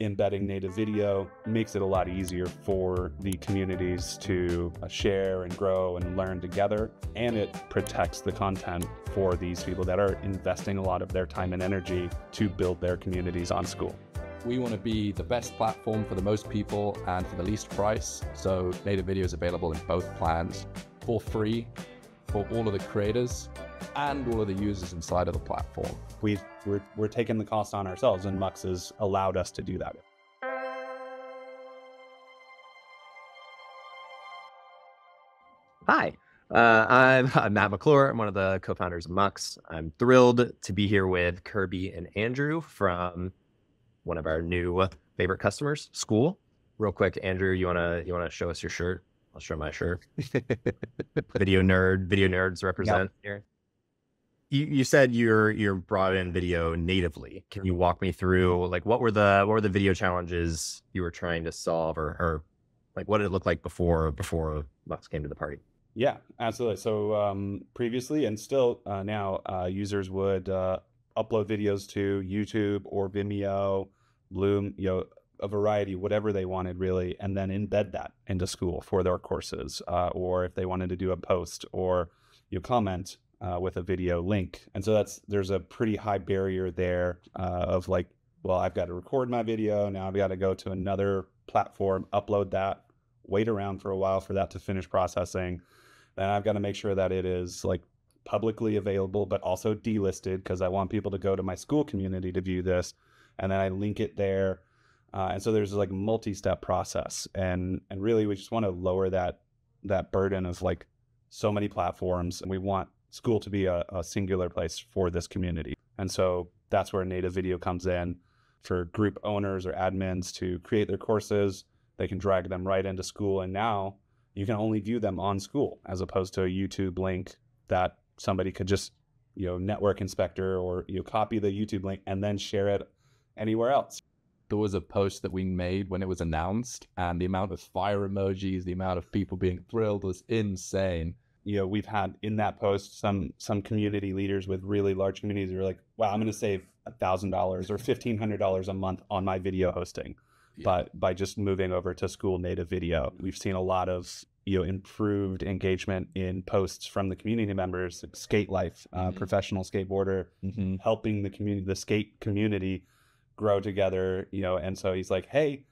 embedding native video makes it a lot easier for the communities to uh, share and grow and learn together. And it protects the content for these people that are investing a lot of their time and energy to build their communities on Skool. We want to be the best platform for the most people and for the least price. So native video is available in both plans for free for all of the creators and all of the users inside of the platform. we we're, we're taking the cost on ourselves, and Mux has allowed us to do that. Hi, uh, I'm, I'm Matt McClure. I'm one of the co-founders of Mux. I'm thrilled to be here with Kirby and Andrew from one of our new favorite customers, Skool. Real quick, Andrew, you wanna you wanna show us your shirt? I'll show my shirt. video nerd, video nerds represent here. You, you said you're you're brought in video natively. Can you walk me through like what were the what were the video challenges you were trying to solve, or, or like what did it look like before before Mux came to the party? Yeah, absolutely. So um, previously and still uh, now, uh, users would uh, upload videos to YouTube or Vimeo, Loom, you know, a variety, whatever they wanted really, and then embed that into Skool for their courses, uh, or if they wanted to do a post or you comment uh, with a video link. And so that's there's a pretty high barrier there uh, of like, well, I've got to record my video now. I've got to go to another platform, upload that, wait around for a while for that to finish processing then I've got to make sure that it is like publicly available, but also delisted because I want people to go to my Skool community to view this, and then I link it there. Uh, and so there's like multi-step process, and and really we just want to lower that that burden of like so many platforms, and we want Skool to be a, a singular place for this community. And so that's where native video comes in for group owners or admins to create their courses. They can drag them right into Skool. and now you can only view them on Skool as opposed to a YouTube link that somebody could just you know network inspector or you know, copy the YouTube link and then share it anywhere else. There was a post that we made when it was announced, and the amount of fire emojis, the amount of people being thrilled was insane. You know, we've had in that post some some community leaders with really large communities who are like, "Wow, I'm going to save thousand dollars or fifteen hundred dollars a month on my video hosting." but by just moving over to Skool native video we've seen a lot of you know improved engagement in posts from the community members skate life uh, Mhm. professional skateboarder Mm-hmm. helping the community the skate community grow together you know and so he's like hey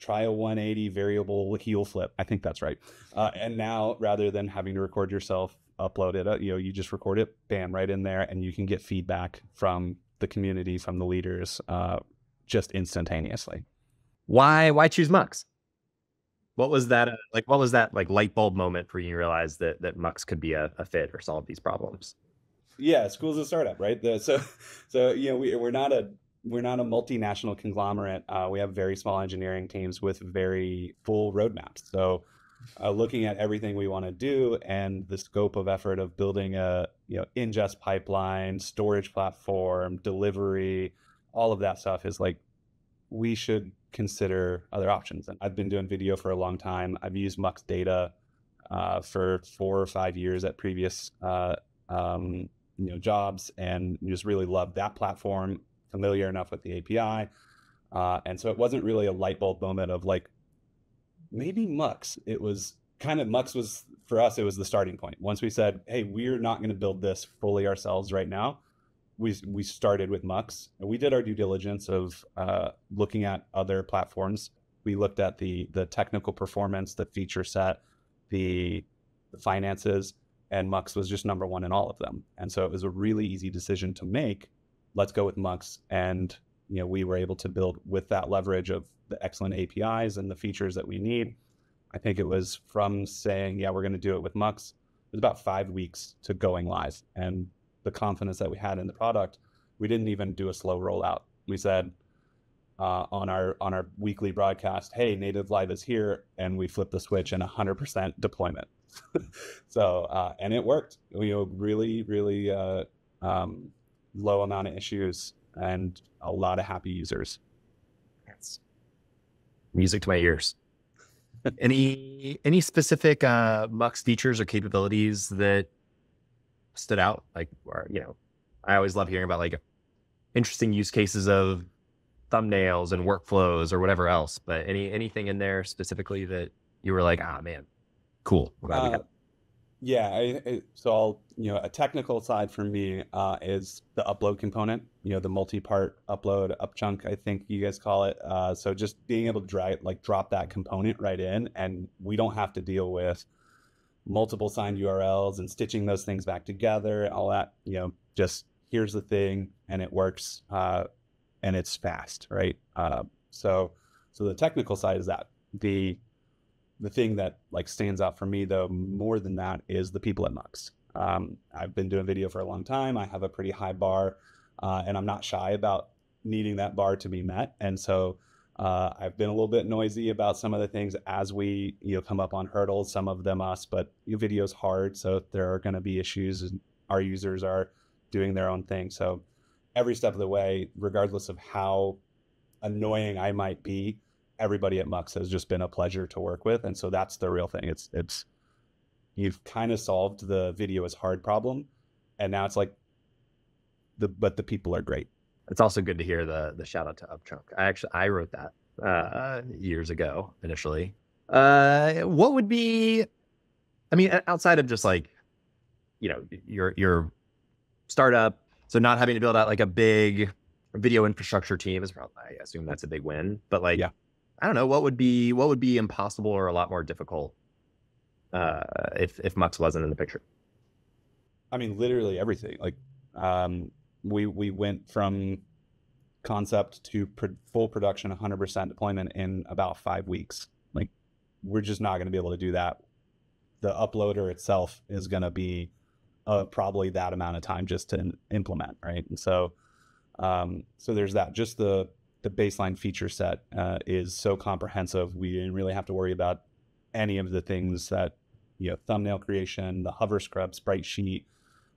try a 180 variable heel flip i think that's right uh, and now rather than having to record yourself upload it uh, you know you just record it bam right in there and you can get feedback from the community from the leaders uh, just instantaneously why why choose Mux? What was that uh, like? What was that like light bulb moment for you to realize that that Mux could be a, a fit or solve these problems? yeah Skool's a startup right the, so so you know we, we're not a we're not a multinational conglomerate. Uh, we have very small engineering teams with very full roadmaps. So uh, looking at everything we want to do and the scope of effort of building a you know ingest pipeline storage platform delivery all of that stuff is like we should consider other options. And i've been doing video for a long time. I've used mux data uh, for four or five years at previous uh, um, you know jobs and just really loved that platform familiar enough with the api uh, and so it wasn't really a light bulb moment of like maybe mux it was kind of mux was for us it was the starting point once we said hey we're not going to build this fully ourselves right now we we started with mux and we did our due diligence of uh, looking at other platforms we looked at the the technical performance the feature set the, the finances and Mux was just number one in all of them. And so it was a really easy decision to make. Let's go with Mux. And you know, we were able to build with that leverage of the excellent APIs and the features that we need. I think it was from saying, yeah, we're going to do it with Mux. It was about five weeks to going live. And the confidence that we had in the product, we didn't even do a slow rollout. We said uh, on our on our weekly broadcast, hey, native live is here, and we flipped the switch and 100% deployment. so uh, and it worked. We really really uh, um, low amount of issues and a lot of happy users. That's music to my ears. any any specific uh, Mux features or capabilities that stood out? Like, or, you know, I always love hearing about like interesting use cases of thumbnails and workflows or whatever else. But any anything in there specifically that you were like, ah, man, cool. I'm we Uh, got yeah, I, I, so I'll, you know, a technical side for me uh, is the upload component, you know, the multi-part upload, UpChunk, I think you guys call it. Uh, so just being able to drag, like drop that component right in, and we don't have to deal with multiple signed URLs and stitching those things back together, all that, you know, just here's the thing and it works uh, and it's fast, right? Uh, so, so the technical side is that the the thing that like stands out for me though more than that is the people at Mux. Um, I've been doing video for a long time. I have a pretty high bar, uh, and I'm not shy about needing that bar to be met. And so uh, I've been a little bit noisy about some of the things as we you know come up on hurdles. Some of them us, but you know, video's hard, so there are going to be issues, and our users are doing their own thing. So every step of the way, regardless of how annoying I might be, everybody at Mux has just been a pleasure to work with, and so that's the real thing. It's it's you've kind of solved the video is hard problem, and now it's like the but the people are great. It's also good to hear the the shout out to Upchunk. I actually I wrote that uh, years ago initially. Uh, what would be? I mean, outside of just like, you know, your your startup, so not having to build out like a big video infrastructure team is probably I assume that's a big win. But like, Yeah. I don't know what would be what would be impossible or a lot more difficult uh, if if Mux wasn't in the picture. I mean, literally everything. Like, um, we we went from concept to full production, 100% deployment in about five weeks. Like, we're just not going to be able to do that. The uploader itself is going to be uh, probably that amount of time just to in- implement, right? And so, um, so there's that. Just the the baseline feature set uh, is so comprehensive. We didn't really have to worry about any of the things that you know, thumbnail creation, the hover scrub, sprite sheet,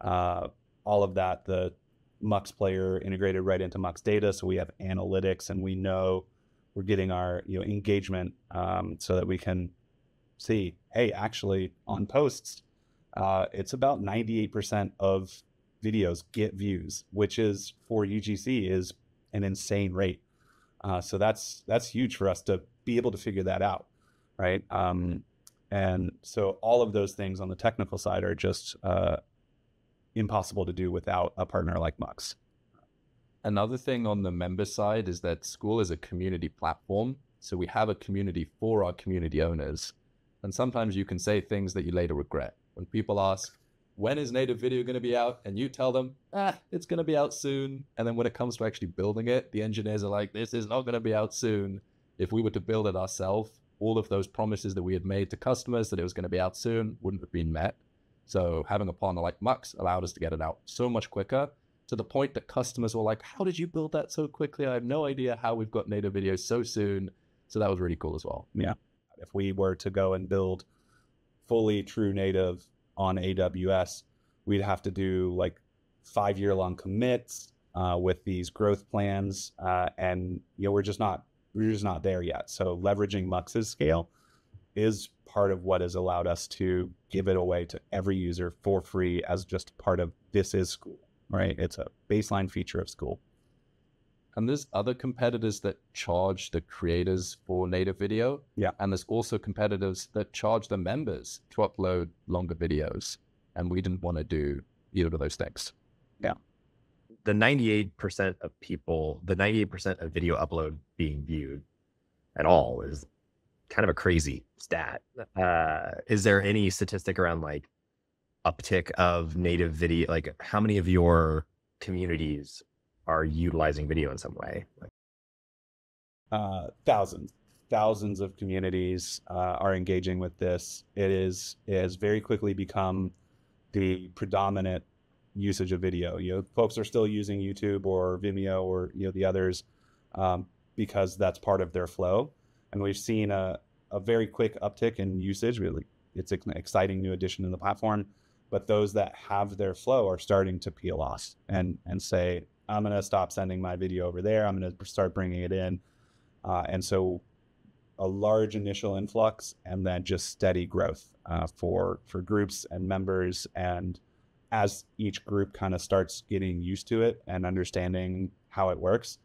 uh, all of that. The Mux player integrated right into Mux data, so we have analytics and we know we're getting our you know engagement um, so that we can see, hey, actually on posts, uh, it's about 98% of videos get views, which is for UGC is an insane rate. Uh, so that's that's huge for us to be able to figure that out, right? Um, and so all of those things on the technical side are just uh, impossible to do without a partner like Mux. Another thing on the member side is that Skool is a community platform. So we have a community for our community owners. And sometimes you can say things that you later regret. When people ask, when is native video going to be out? And you tell them, ah, it's going to be out soon. And then when it comes to actually building it, the engineers are like, this is not going to be out soon. If we were to build it ourselves, all of those promises that we had made to customers that it was going to be out soon wouldn't have been met. So having a partner like Mux allowed us to get it out so much quicker to the point that customers were like, How did you build that so quickly? I have no idea how we've got native video so soon. So that was really cool as well. Yeah. If we were to go and build fully true native on AWS, we'd have to do like five year long commits uh, with these growth plans, uh, and you know we're just not we're just not there yet. So leveraging Mux's scale is part of what has allowed us to give it away to every user for free as just part of this is Skool, right? It's a baseline feature of Skool. And there's other competitors that charge the creators for native video. Yeah. And there's also competitors that charge the members to upload longer videos. And we didn't want to do either of those things. Yeah. The 98% of people, the 98% of video upload being viewed at all is kind of a crazy stat. Uh, is there any statistic around like uptick of native video? Like how many of your communities are utilizing video in some way? Uh, thousands, thousands of communities uh, are engaging with this. It is it has very quickly become the predominant usage of video. You know, folks are still using YouTube or Vimeo or you know the others um, because that's part of their flow, and we've seen a a very quick uptick in usage. Really, it's an exciting new addition in the platform. But those that have their flow are starting to peel off and and say, I'm going to stop sending my video over there. I'm going to start bringing it in. Uh, and so a large initial influx and then just steady growth uh, for for groups and members and as each group kind of starts getting used to it and understanding how it works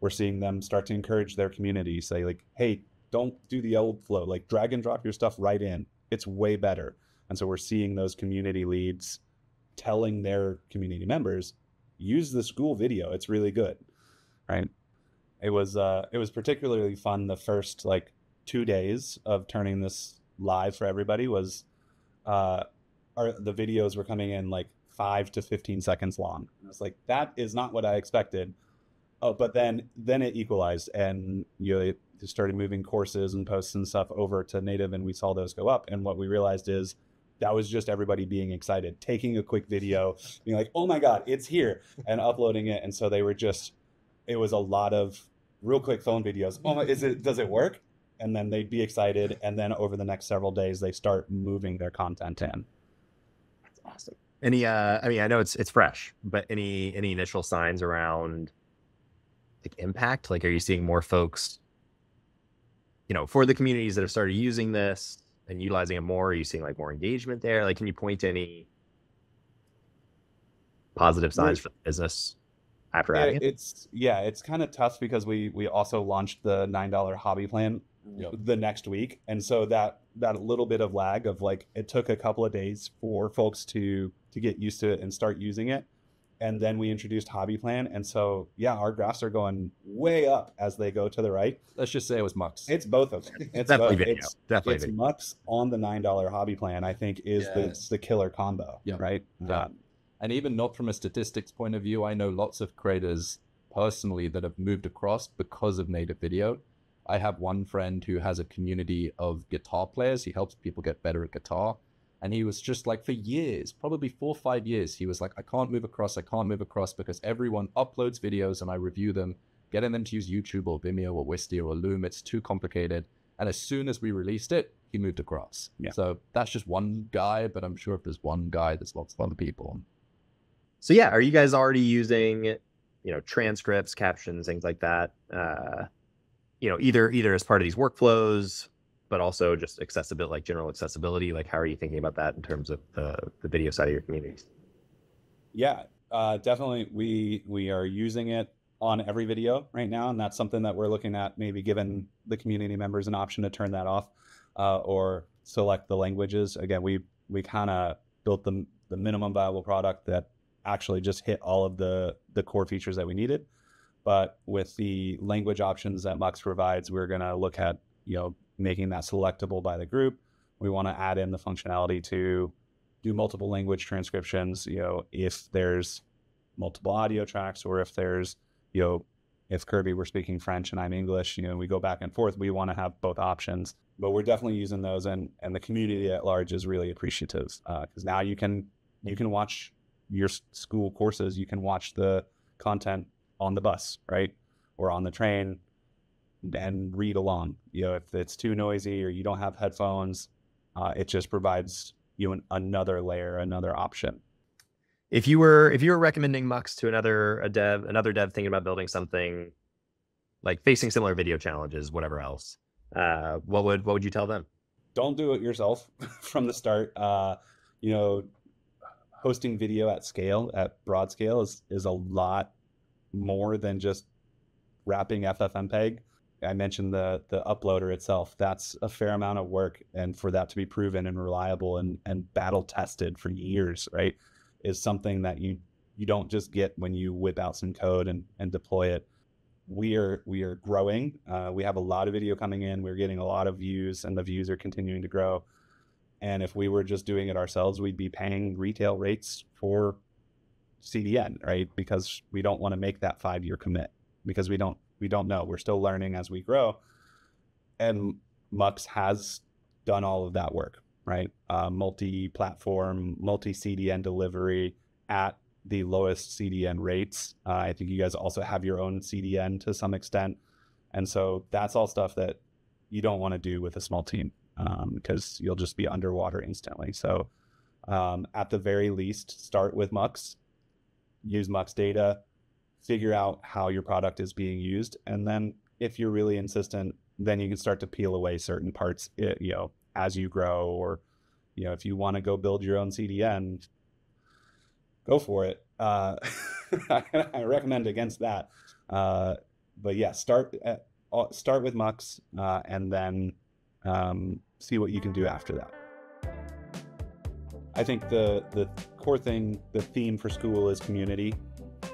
we're seeing them start to encourage their community, say like, "Hey, don't do the old flow. Like drag and drop your stuff right in. It's way better." And so we're seeing those community leads telling their community members, "Use the Skool video. It's really good." Right? It was uh it was particularly fun the first like 2 days of turning this live for everybody was uh our the videos were coming in like 5 to 15 seconds long. And I was like that is not what I expected Oh, but then then it equalized, and you know, started moving courses and posts and stuff over to native, and we saw those go up. And what we realized is that was just everybody being excited, taking a quick video, being like, "Oh my god, it's here!" and uploading it. And so they were just, it was a lot of real quick phone videos. Oh my, is it? Does it work? And then they'd be excited, and then over the next several days, they start moving their content in. That's awesome. Any, uh, I mean, I know it's it's fresh, but any any initial signs around like impact? Like, are you seeing more folks, you know, for the communities that have started using this and utilizing it more? Are you seeing like more engagement there? Like, can you point to any positive signs for the business after Yeah, adding it? it's yeah, it's kind of tough because we we also launched the nine dollar hobby plan Yep. the next week, and so that that little bit of lag of like it took a couple of days for folks to to get used to it and start using it, and then we introduced hobby plan, and so yeah, our graphs are going way up as they go to the right. Let's just say it was Mux. It's both of them. It's Definitely both. video. It's, Definitely it's video. Mux on the nine dollar hobby plan. I think is the Yes. the killer combo, Yeah. right? Yeah. Um, And even not from a statistics point of view, I know lots of creators personally that have moved across because of native video. I have one friend who has a community of guitar players. He helps people get better at guitar. And he was just like, for years, probably four or five years, he was like, I can't move across, I can't move across because everyone uploads videos and I review them. Getting them to use YouTube or Vimeo or Wistia or Loom, it's too complicated. And as soon as we released it, he moved across. Yeah. So that's just one guy, but I'm sure if there's one guy, there's lots of other people. So yeah, are you guys already using, you know, transcripts, captions, things like that? Uh, you know, either either as part of these workflows, but also just accessibility, like general accessibility. Like, how are you thinking about that in terms of the the video side of your communities? Yeah, uh, definitely. We we are using it on every video right now, and that's something that we're looking at. Maybe giving the community members an option to turn that off, uh, or select the languages. Again, we we kind of built the the minimum viable product that actually just hit all of the the core features that we needed. But with the language options that Mux provides, we're gonna look at you know making that selectable by the group. We want to add in the functionality to do multiple language transcriptions you know if there's multiple audio tracks or if there's you know if kirby were speaking french and i'm english you know we go back and forth. We want to have both options but we're definitely using those and and the community at large is really appreciative uh, because now you can you can watch your Skool courses. You can watch the content on the bus right? Or on the train and read along you know if it's too noisy or you don't have headphones uh, it just provides you an, another layer, another option. If you were if you were recommending Mux to another a dev, another dev thinking about building something like facing similar video challenges, whatever else, uh, what would what would you tell them? Don't do it yourself from the start. Uh, you know, hosting video at scale, at broad scale, is is a lot more than just wrapping FFmpeg. I mentioned the the uploader itself. That's a fair amount of work, and for that to be proven and reliable and and battle tested for years, right, is something that you you don't just get when you whip out some code and and deploy it. We are we are growing. Uh, we have a lot of video coming in. We're getting a lot of views, and the views are continuing to grow. And if we were just doing it ourselves, we'd be paying retail rates for CDN, right? Because we don't want to make that five year commit because we don't we don't know. We're still learning as we grow. And Mux has done all of that work, right? Uh, multi platform, multi CDN delivery at the lowest CDN rates. Uh, I think you guys also have your own CDN to some extent. And so that's all stuff that you don't want to do with a small team because you'll just be underwater instantly. So um, at the very least, start with Mux, use Mux data, figure out how your product is being used, and then if you're really insistent, then you can start to peel away certain parts, eh, you know, as you grow, or you know, if you want to go build your own CDN, go for it. Uh, I recommend against that. Uh, but yeah, start at, uh, start with Mux, uh, and then um, see what you can do after that. I think the the core thing, the theme for Skool is community.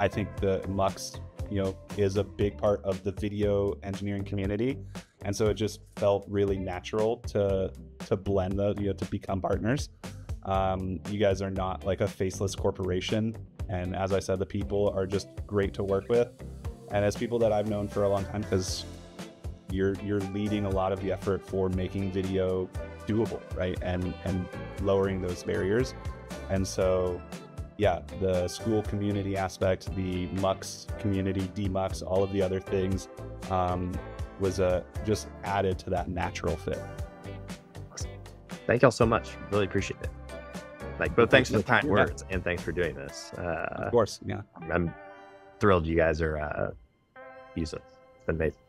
I think the Mux, you know, is a big part of the video engineering community, and so it just felt really natural to to blend the you know to become partners. Um, you guys are not like a faceless corporation, and as I said, the people are just great to work with, and as people that I've known for a long time, because you're you're leading a lot of the effort for making video doable, right? And and lowering those barriers. And so yeah, the Skool community aspect, the Mux community, Demuxed, all of the other things um, was a just added to that natural fit. Thank y'all so much. Really appreciate it. Like, but thanks for the kind words and thanks for doing this. Uh, Of course, yeah. I'm thrilled you guys are uh, use it. It's been amazing.